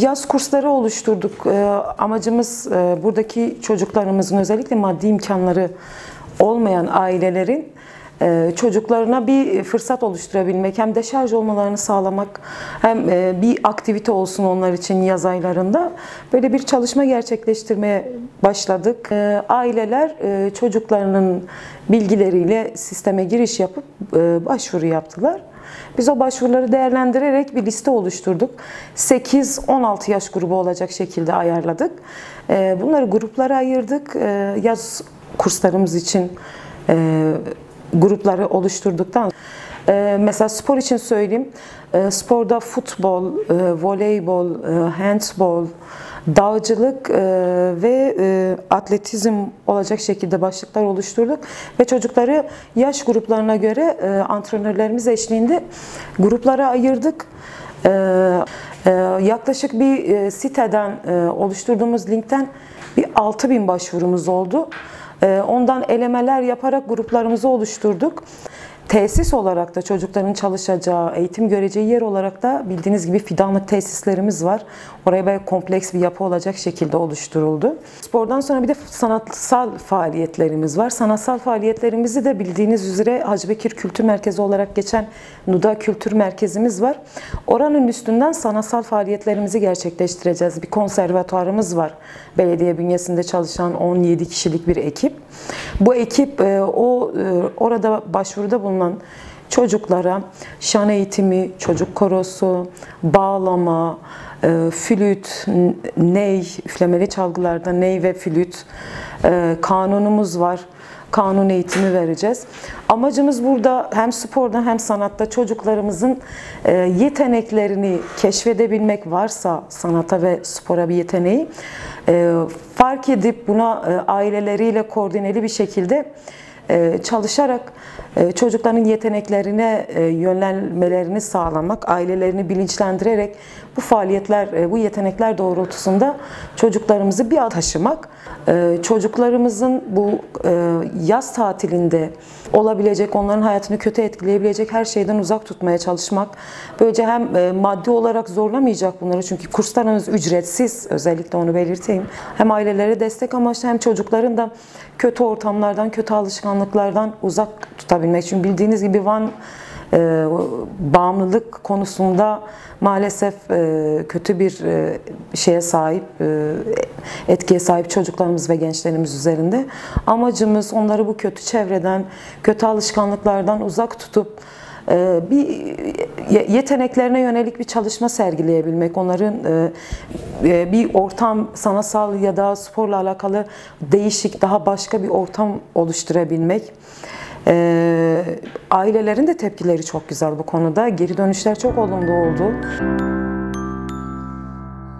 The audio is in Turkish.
Yaz kursları oluşturduk. Ee, Amacımız e, buradaki çocuklarımızın özellikle maddi imkanları olmayan ailelerin e, çocuklarına bir fırsat oluşturabilmek, hem deşarj olmalarını sağlamak, hem e, bir aktivite olsun onlar için yaz aylarında. Böyle bir çalışma gerçekleştirmeye başladık. Aileler çocuklarının bilgileriyle sisteme giriş yapıp başvuru yaptılar. Biz o başvuruları değerlendirerek bir liste oluşturduk. 8-16 yaş grubu olacak şekilde ayarladık. E, Bunları gruplara ayırdık. E, Yaz kurslarımız için e, grupları oluşturduktan e, mesela spor için söyleyeyim. E, sporda futbol, voleybol, handbol, dağcılık e, ve e, atletizm olacak şekilde başlıklar oluşturduk ve çocukları yaş gruplarına göre e, antrenörlerimiz eşliğinde gruplara ayırdık. Yaklaşık bir siteden oluşturduğumuz linkten bir 6000 başvurumuz oldu. Ondan elemeler yaparak gruplarımızı oluşturduk. Tesis olarak da çocukların çalışacağı, eğitim göreceği yer olarak da bildiğiniz gibi fidanlık tesislerimiz var. Oraya böyle kompleks bir yapı olacak şekilde oluşturuldu. Spordan sonra bir de sanatsal faaliyetlerimiz var. Sanatsal faaliyetlerimizi de bildiğiniz üzere Hacı Bekir Kültür Merkezi olarak geçen Nuda Kültür Merkezimiz var. Oranın üstünden sanatsal faaliyetlerimizi gerçekleştireceğiz. Bir konservatuarımız var. Belediye bünyesinde çalışan 17 kişilik bir ekip. Bu ekip e, o e, orada başvuruda bulunan çocuklara şan eğitimi, çocuk korosu, bağlama, e, flüt, ney, üflemeli çalgılarda ney ve flüt, kanunumuz var kanun eğitimi vereceğiz. Amacımız burada hem sporda hem sanatta çocuklarımızın yeteneklerini keşfedebilmek varsa sanata ve spora bir yeteneği fark edip buna aileleriyle koordineli bir şekilde çalışarak çocukların yeteneklerine yönlenmelerini sağlamak, ailelerini bilinçlendirerek bu faaliyetler, bu yetenekler doğrultusunda çocuklarımızı bir taşımak, çocuklarımızın bu yaz tatilinde olabilecek, onların hayatını kötü etkileyebilecek her şeyden uzak tutmaya çalışmak. Böylece hem maddi olarak zorlamayacak bunları çünkü kurslarımız ücretsiz, özellikle onu belirteyim. Hem ailelere destek amaçlı hem çocukların da kötü ortamlardan, kötü alışkanlıklardan uzak tutabilmek. Çünkü bildiğiniz gibi Van e, bağımlılık konusunda maalesef e, kötü bir e, şeye sahip, e, etkiye sahip çocuklarımız ve gençlerimiz üzerinde. Amacımız onları bu kötü çevreden, kötü alışkanlıklardan uzak tutup e, bir yeteneklerine yönelik bir çalışma sergileyebilmek, onların e, e, bir ortam, sanatsal ya da sporla alakalı değişik, daha başka bir ortam oluşturabilmek. Ailelerin de tepkileri çok güzel bu konuda. Geri dönüşler çok olumlu oldu.